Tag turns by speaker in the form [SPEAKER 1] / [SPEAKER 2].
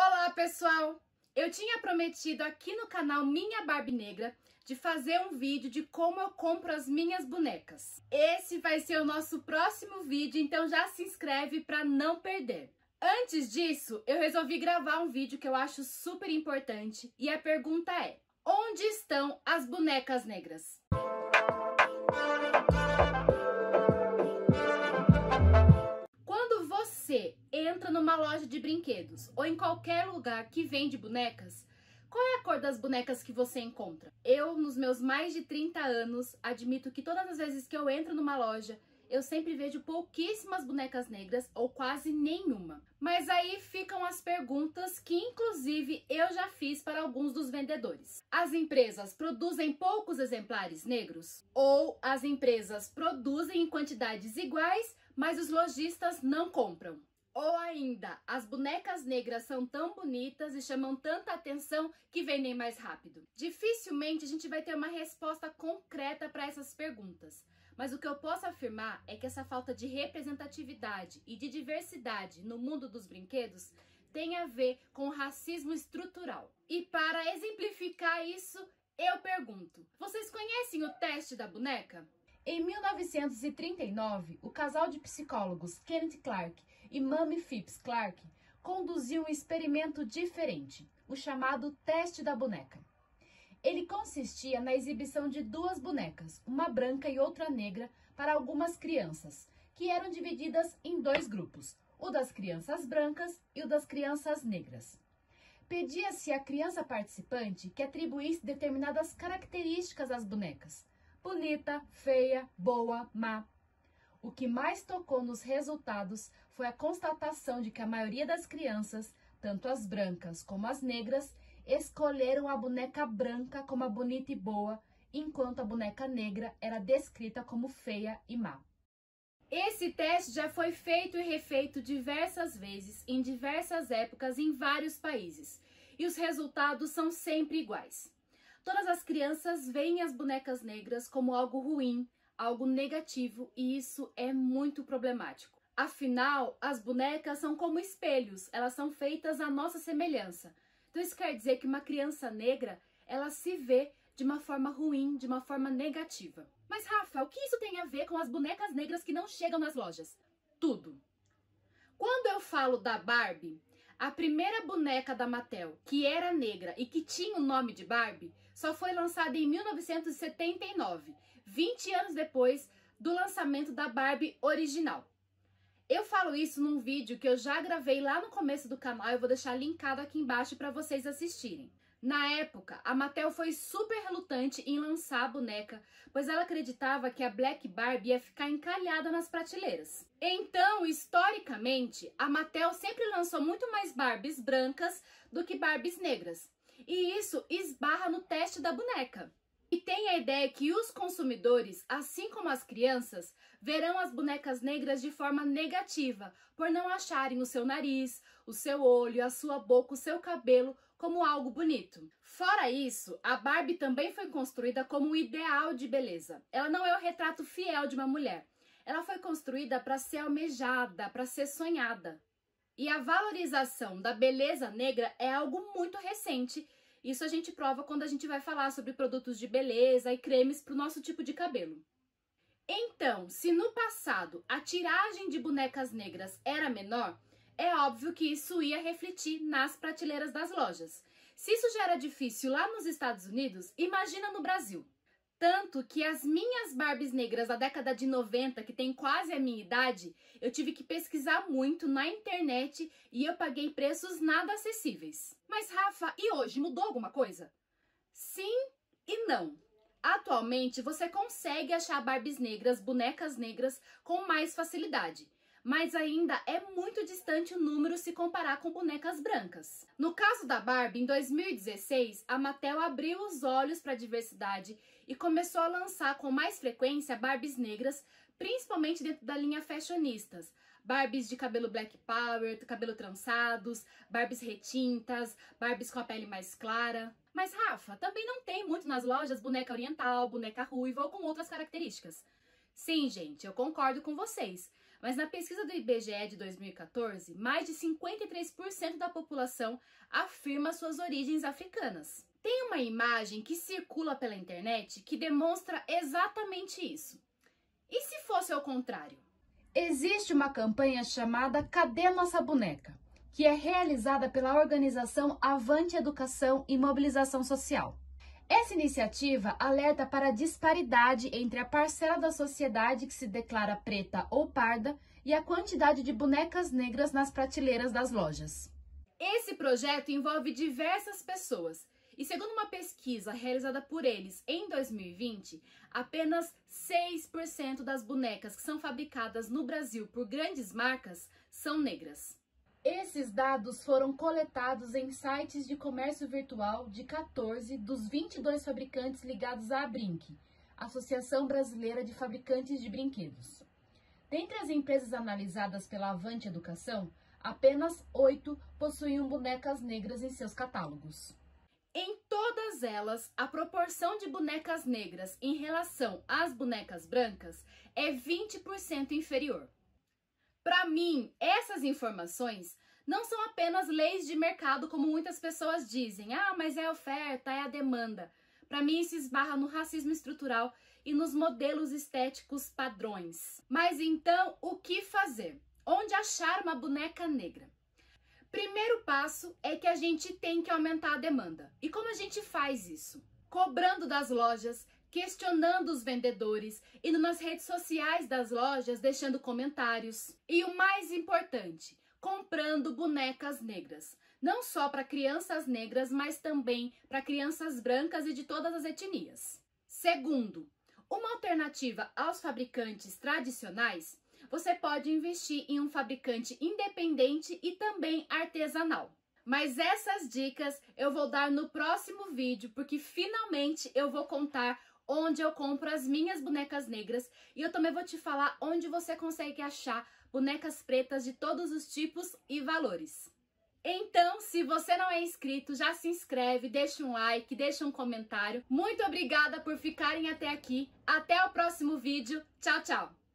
[SPEAKER 1] Olá, pessoal! Eu tinha prometido aqui no canal Minha Barbie Negra de fazer um vídeo de como eu compro as minhas bonecas. Esse vai ser o nosso próximo vídeo, então já se inscreve para não perder. Antes disso, eu resolvi gravar um vídeo que eu acho super importante e a pergunta é: onde estão as bonecas negras? Você entra numa loja de brinquedos ou em qualquer lugar que vende bonecas, qual é a cor das bonecas que você encontra? Eu, nos meus mais de 30 anos, admito que todas as vezes que eu entro numa loja, eu sempre vejo pouquíssimas bonecas negras ou quase nenhuma. Mas aí ficam as perguntas que, inclusive, eu já fiz para alguns dos vendedores. As empresas produzem poucos exemplares negros? Ou as empresas produzem em quantidades iguais, mas os lojistas não compram. Ou ainda, as bonecas negras são tão bonitas e chamam tanta atenção que vendem mais rápido. Dificilmente a gente vai ter uma resposta concreta para essas perguntas. Mas o que eu posso afirmar é que essa falta de representatividade e de diversidade no mundo dos brinquedos tem a ver com racismo estrutural. E para exemplificar isso, eu pergunto: vocês conhecem o teste da boneca? Em 1939, o casal de psicólogos Kenneth Clark e Mamie Phipps Clark conduziu um experimento diferente, o chamado teste da boneca. Ele consistia na exibição de duas bonecas, uma branca e outra negra, para algumas crianças, que eram divididas em dois grupos, o das crianças brancas e o das crianças negras. Pedia-se à criança participante que atribuísse determinadas características às bonecas, bonita, feia, boa, má. O que mais tocou nos resultados foi a constatação de que a maioria das crianças, tanto as brancas como as negras, escolheram a boneca branca como a bonita e boa, enquanto a boneca negra era descrita como feia e má. Esse teste já foi feito e refeito diversas vezes, em diversas épocas, em vários países, e os resultados são sempre iguais. Todas as crianças veem as bonecas negras como algo ruim, algo negativo, e isso é muito problemático. Afinal, as bonecas são como espelhos, elas são feitas à nossa semelhança. Então isso quer dizer que uma criança negra, ela se vê de uma forma ruim, de uma forma negativa. Mas Rafa, o que isso tem a ver com as bonecas negras que não chegam nas lojas? Tudo. Quando eu falo da Barbie, a primeira boneca da Mattel, que era negra e que tinha o nome de Barbie, só foi lançada em 1979, 20 anos depois do lançamento da Barbie original. Eu falo isso num vídeo que eu já gravei lá no começo do canal, eu vou deixar linkado aqui embaixo para vocês assistirem. Na época, a Mattel foi super relutante em lançar a boneca, pois ela acreditava que a Black Barbie ia ficar encalhada nas prateleiras. Então, historicamente, a Mattel sempre lançou muito mais Barbies brancas do que Barbies negras. E isso esbarra no teste da boneca. E tem a ideia que os consumidores, assim como as crianças, verão as bonecas negras de forma negativa, por não acharem o seu nariz, o seu olho, a sua boca, o seu cabelo como algo bonito. Fora isso, a Barbie também foi construída como um ideal de beleza. Ela não é o retrato fiel de uma mulher. Ela foi construída para ser almejada, para ser sonhada. E a valorização da beleza negra é algo muito recente isso a gente prova quando a gente vai falar sobre produtos de beleza e cremes para o nosso tipo de cabelo. Então, se no passado a tiragem de bonecas negras era menor, é óbvio que isso ia refletir nas prateleiras das lojas. Se isso já era difícil lá nos Estados Unidos, imagina no Brasil. Tanto que as minhas Barbies negras da década de 90, que tem quase a minha idade, eu tive que pesquisar muito na internet e eu paguei preços nada acessíveis. Mas Rafa, e hoje mudou alguma coisa? Sim e não. Atualmente você consegue achar Barbies negras, bonecas negras com mais facilidade mas ainda é muito distante o número se comparar com bonecas brancas. No caso da Barbie, em 2016, a Mattel abriu os olhos para a diversidade e começou a lançar com mais frequência Barbies negras, principalmente dentro da linha fashionistas. Barbies de cabelo black power, cabelo trançados, Barbies retintas, Barbies com a pele mais clara. Mas Rafa, também não tem muito nas lojas boneca oriental, boneca ruiva ou com outras características. Sim, gente, eu concordo com vocês. Mas na pesquisa do IBGE de 2014, mais de 53% da população afirma suas origens africanas. Tem uma imagem que circula pela internet que demonstra exatamente isso. E se fosse ao contrário? Existe uma campanha chamada Cadê Nossa Boneca? que é realizada pela organização Avante Educação e Mobilização Social. Essa iniciativa alerta para a disparidade entre a parcela da sociedade que se declara preta ou parda e a quantidade de bonecas negras nas prateleiras das lojas. Esse projeto envolve diversas pessoas e, segundo uma pesquisa realizada por eles em 2020, apenas 6% das bonecas que são fabricadas no Brasil por grandes marcas são negras. Esses dados foram coletados em sites de comércio virtual de 14 dos 22 fabricantes ligados à Brinque, Associação Brasileira de Fabricantes de Brinquedos. Dentre as empresas analisadas pela Avante Educação, apenas oito possuíam bonecas negras em seus catálogos. Em todas elas, a proporção de bonecas negras em relação às bonecas brancas é 20% inferior. Para mim, essas informações não são apenas leis de mercado, como muitas pessoas dizem. Ah, mas é a oferta, é a demanda. Para mim, isso esbarra no racismo estrutural e nos modelos estéticos padrões. Mas então, o que fazer? Onde achar uma boneca negra? Primeiro passo é que a gente tem que aumentar a demanda. E como a gente faz isso? Cobrando das lojas, questionando os vendedores, indo nas redes sociais das lojas, deixando comentários. E o mais importante, comprando bonecas negras. Não só para crianças negras, mas também para crianças brancas e de todas as etnias. Segundo, uma alternativa aos fabricantes tradicionais, você pode investir em um fabricante independente e também artesanal. Mas essas dicas eu vou dar no próximo vídeo, porque finalmente eu vou contar onde eu compro as minhas bonecas negras e eu também vou te falar onde você consegue achar bonecas pretas de todos os tipos e valores. Então, se você não é inscrito, já se inscreve, deixa um like, deixa um comentário. Muito obrigada por ficarem até aqui. Até o próximo vídeo. Tchau, tchau!